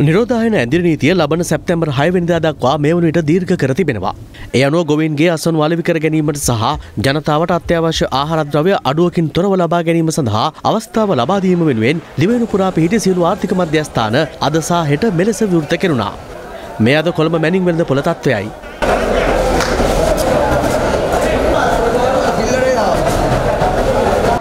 නිරෝධායන ඇදිරි නීතිය ලබන සැප්තැම්බර් 6 වෙනිදා දක්වා මේ වන විට දීර්ඝ කර තිබෙනවා. ඒ අනුව ගොවීන්ගේ අසනු වලවි කර ගැනීමට සහ ජනතාවට අත්‍යවශ්‍ය ආහාරද්‍රව්‍ය අඩුවකින් තොරව ලබා ගැනීම සඳහා අවස්ථාව ලබා දීම වෙනුවෙන් දිවෙනු පුරා පිහිටි සියලු ආර්ථික මධ්‍යස්ථාන අද සහ හෙට මෙලෙස විවෘත කෙරුණා. මේ අද කොළඹ මැනින් වෙළඳ පොළ තත්ත්වයයි.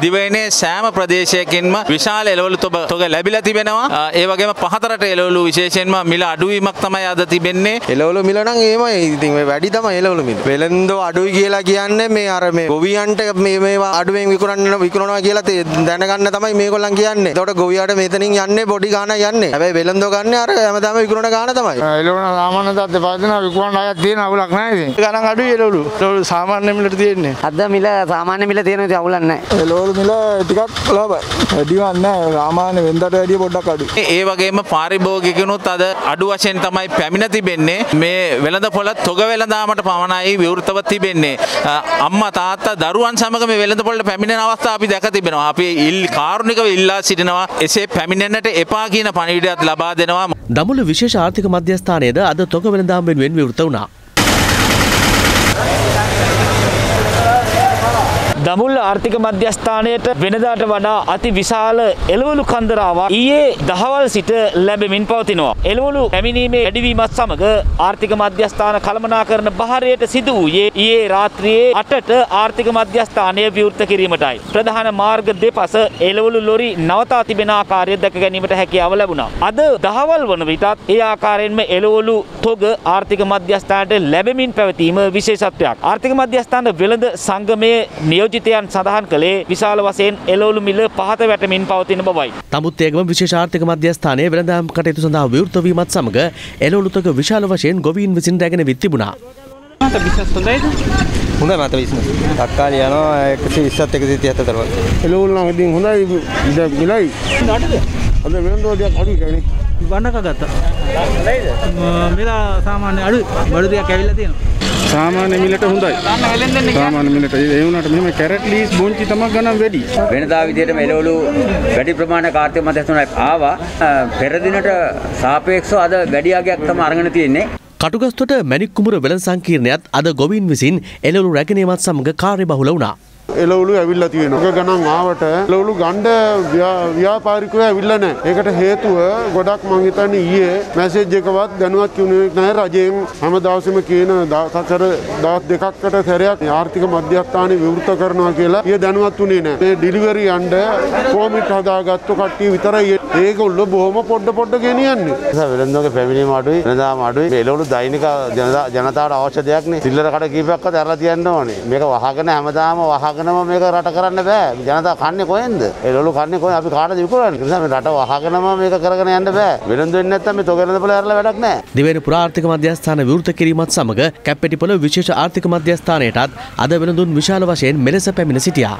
දිවයිනේ සෑම ප්‍රදේශයකින්ම විශාල එළවලු තොග ලැබිලා තිබෙනවා. ඒ වගේම පහතරට එළවලු විශේෂයෙන්ම මිල අඩුවීමක් තමයි අද තිබෙන්නේ. එළවලු මිල නම් එහෙමයි. ඉතින් මේ වැඩි තමයි එළවලු මිල. වෙළඳ අඩුයි කියලා කියන්නේ මේ අර මේ ගොවියන්ට මේ මේවා අඩුවෙන් විකුණන්න විකුණනවා කියලා දැනගන්න තමයි මේගොල්ලන් කියන්නේ. එතකොට ගොවියාට මෙතනින් යන්නේ බොඩි ගාන යන්නේ. හැබැයි වෙළඳ ගන්න අර හැමදාම විකුණන ගාන තමයි. එළවලු සාමාන්‍ය තත්ත්වය පවතින විකුණන අයත් තියෙන අවුලක් නැහැ ඉතින්. ගණන් අඩුයි එළවලු. එළවලු සාමාන්‍ය මිලට තියෙන්නේ. අද මිල සාමාන්‍ය මිල තියෙන ඉතින් අවුලක් නැහැ. එළවලු මිල ටිකක් ලාභයි. වැඩිවත් නැහැ. සාමාන්‍ය වෙනදට වැඩිය පොඩ්ඩක් අඩුයි. ඒ වගේම පාරිභෝගිකනුත් අද අඩු වශයෙන් තමයි පැමිණ තිබෙන්නේ. මේ වෙළඳ පොළ තොග වෙළඳාමට පමණයි විවෘතව තිබෙන්නේ. අම්මා තාත්තා දරුවන් සමග මේ වෙළඳ පොළට පැමිණෙන අවස්ථා අපි දැක තිබෙනවා. අපි ඉල් කාරුණිකව ඉල්ලා සිටිනවා. එසේ පැමිණෙන්නට එපා කියන පණිවිඩයක් ලබා දෙනවා. දමුළු විශේෂ ආර්ථික මධ්‍යස්ථානයේද අද තොග වෙළඳාම් වෙනුවෙන් විවෘත වුණා. දමුල්ල ආර්ථික මධ්‍යස්ථානයට වෙනදාට වඩා අති විශාල එළවලු කන්දරාවක් ඊයේ දහවල් සිට ලැබෙමින් පවතිනවා. එළවලු පැමිණීමේ වැඩිවීමත් සමග ආර්ථික මධ්‍යස්ථාන කළමනාකරන බහරයට සිදු වූයේ ඊයේ රාත්‍රියේ 8ට ආර්ථික මධ්‍යස්ථානය විවෘත කිරීමටයි. ප්‍රධාන මාර්ග දෙපස එළවලු ලොරි නවතා තිබෙන ආකාරය දැක ගැනීමට හැකියාව ලැබුණා. අද දහවල් වන විටත් ඒ ආකාරයෙන්ම එළවලු තොග ආර්ථික මධ්‍යස්ථානයට ලැබෙමින් පැවතීම විශේෂත්වයක්. ආර්ථික මධ්‍යස්ථාන වෙළඳ සංගමයේ නියෝජිත නියෝජිතයන් සඳහන් කළේ විශාල වශයෙන් එළවලු මිල පහත වැටමින් පවතින බවයි. නමුත් ඒකම විශේෂ ආර්ථික මධ්‍යස්ථානයේ වෙළඳාම් කටයුතු සඳහා විවෘත වීමත් සමග එළවලු තොග විශාල වශයෙන් ගොවීන් විසින් රැගෙන විත් තිබුණා. මට බිස්නස් හොඳයිද? හොඳයි මට බිස්නස්. තක්කාලි යනවා 120ත් 137 වගේ. එළවලු නම් ඉතින් හොඳයි මිලයි. අඩුද? අද වෙනදෝඩියක් අඩුයි කියන්නේ. බණ්ඩක ගත්තා. හොඳයිද? මෙලා සාමාන්‍ය අඩු බඩු දෙයක් ඇවිල්ලා තියෙනවා. සාමාන්‍ය මිලට හොඳයි. සාමාන්‍ය මිලට ඒ වුණාට මෙහෙම කැරට් ලීස් බොන්චි තමයි ගණන් වැඩි. වෙනදා විදිහටම එළවලු වැඩි ප්‍රමාණයක ආර්ථික මධ්‍යස්ථානයක් ආවා. පෙර දිනට සාපේක්ෂව අද වැඩි අගයක් තමයි අරගෙන තියෙන්නේ. කටුගස්තොට මැණික් කුමර වෙළඳ සංකීර්ණයත් අද ගොවීන් විසින් එළවලු රැගෙනීමත් සමග කාර්යබහුල වුණා. එළවලු ඇවිල්ලා තියෙනවා. එක ගණන් ආවට එළවලු ගණ්ඩ ව්‍යාපාරිකයෝ ඇවිල්ලා නැහැ. ඒකට හේතුව ගොඩක් මං හිතන්නේ ඊයේ මැසේජ් එකවත් දැනුවත් කිව්වේ නැහැ රජයෙන් හැම දවසෙම කියන සතර දවස් දෙකක්කට සැරයක් ආර්ථික මධ්‍යස්ථානෙ විවෘත කරනවා කියලා ඊයේ දැනුවත් වුණේ නැහැ. මේ ඩිලිවරි යන්න කොමිට හදාගත්තු කට්ටිය විතරයි ඒගොල්ලෝ බොහොම පොඩ පොඩ ගෙනියන්නේ. වෙළඳගේ පැමිණීම අඩුයි. වෙනදාම අඩුයි. මේ එළවලු දෛනික ජනතාවට අවශ්‍ය දෙයක් නේ. සිල්ලර කඩ කීපයක්වත් අරලා තියන්න ඕනේ. මේක වහගෙන හැමදාම වහගෙනම මේක රට කරන්න බෑ. ජනතාව කන්නේ කොහෙන්ද? එළවලු කන්නේ කොහෙන්ද? අපි කාටද විකුණන්නේ? ඒ නිසා මේ රට වහගෙනම මේක කරගෙන යන්න බෑ. වෙළඳ වෙන්නේ නැත්නම් මේ තොගෙලඳ පොළ ඇරලා වැඩක් නෑ. දෙවැනි පුරාර්ථික මධ්‍යස්ථාන විවෘත කිරීමත් සමග කැප්පෙටිපොළ විශේෂ ආර්ථික මධ්‍යස්ථානයටත් අද වෙනදුන් විශාල වශයෙන් මෙලෙස පැමිණ සිටියා.